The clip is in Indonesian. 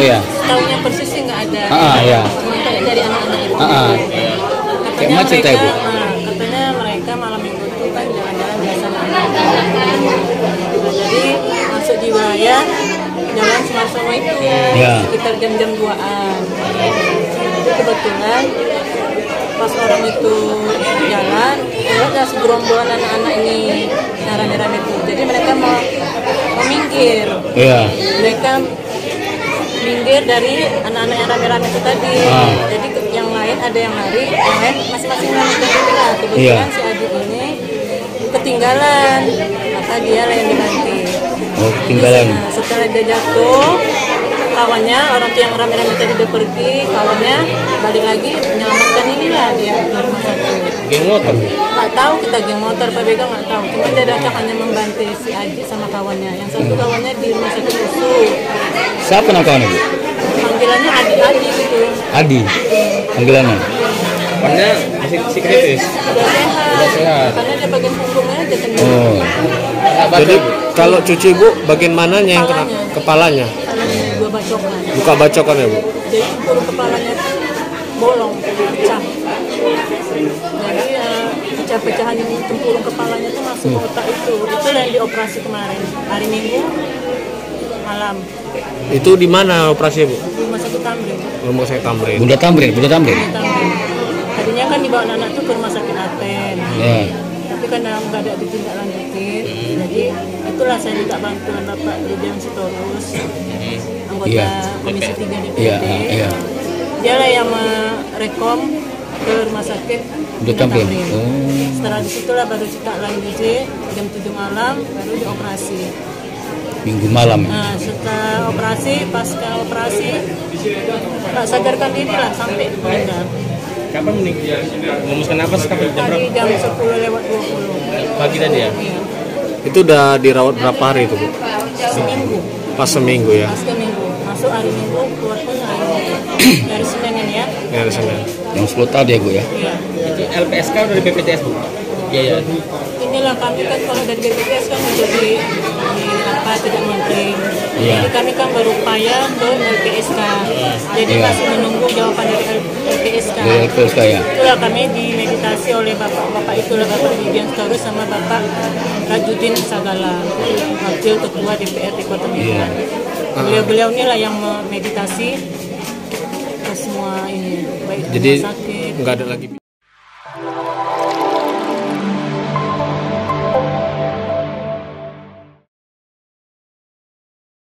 iya. tahunya persis sih nggak ada ah, ah, iya. dari anak-anak itu ah, ah. katanya macet mereka, ya, Bu. Ah, katanya mereka malam minggu itu kan jalan-jalan biasa anak nah, jadi masuk di wilayah jalan semasa itu ya. sekitar jam-jam 2an jadi kebetulan pas orang itu jalan ada segerombolan anak-anak ini darah-darah itu jadi mereka mau memingkir yeah. mereka minggir dari anak-anak yang rame-rame itu tadi. Ah. Jadi yang lain ada yang lari, yang lain masing-masing lari sendiri lah. Kebetulan Iya. si Adik ini ketinggalan, maka dia lah yang dibanting. Oh, ketinggalan. Nah, setelah dia jatuh, kawannya orang tuh yang rame-rame tadi udah pergi, kawannya balik lagi menyelamatkan inilah dia. Geng motor. Nggak tahu kita geng motor Pak Bega nggak tahu. Cuma dia datang hanya membantu si Aji sama kawannya. Yang satu kawannya di rumah sakit usu. Siapa nama kawan ibu? Panggilannya Adi-Adi gitu. Adi. Panggilannya. Depannya masih masih kritis. Udah sehat. Udah sehat. Karena dia bagian punggungnya aja tendang. Oh. Jadi kalau cuci bu, bagian mananya yang kena kepalanya? Kepalanya dua bacokan. Buka bacokan ya bu? Jadi puru kepalanya itu bolong, pecah. Jadi eh, pecah-pecahan tempurung kepalanya itu masuk ke otak itu. Itu yang dioperasi kemarin. Hari Minggu malam Itu di mana operasi bu? di rumah sakit Tamrin. Rumah saya Tamrin. Bunda Tamrin, Bunda Tamrin. Tamrin. Tadinya kan dibawa anak-anak tuh ke rumah sakit Aten. Ya. Tapi karena nggak ada ditindaklanjutin, jadi itulah saya minta bantuan Bapak Rudian Sitorus, anggota Iya. Komisi 3 DPRD. Iya, iya. Dialah yang merekom ke rumah sakit Bunda Tamrin. Oh. Setelah di situlah baru kita lanjutin jam 7 malam baru dioperasi. Minggu malam. Nah setelah operasi, pasca operasi, tak sadarkan diri lah sampai meninggal. Kapan meninggal? Memuskan nafas kapan jam berapa? Tadi jam 10 lewat 20. Pagi tadi ya? Iya. Itu udah dirawat berapa hari itu bu? Seminggu. Pas seminggu ya? Pasca minggu. Masuk hari minggu, keluar pun hari. Dari Senin ini ya. Ya di sana. Yang 10 tadi ya Bu ya. Iya. Itu LPSK udah di BPJS bu? Iya iya. Inilah kami kan kalau dari BPJS kan menjadi di apa tidak mungkin. Iya. Jadi kami kan berupaya ke LPSK. Jadi Iya. masih menunggu jawaban dari LPSK. Dari LPSK ya. Itulah kami dimeditasi oleh bapak-bapak itulah bapak Vivian Storus sama bapak Rajudin Sagala, wakil ketua DPRD Kota Iya. Medan. Beliau-beliau inilah yang memeditasi ke semua ini, baik Jadi nggak ada lagi.